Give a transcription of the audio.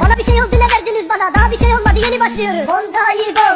Bana bir şey oldu ne verdiniz bana? Daha bir şey olmadı yeni başlıyoruz. Honda Igon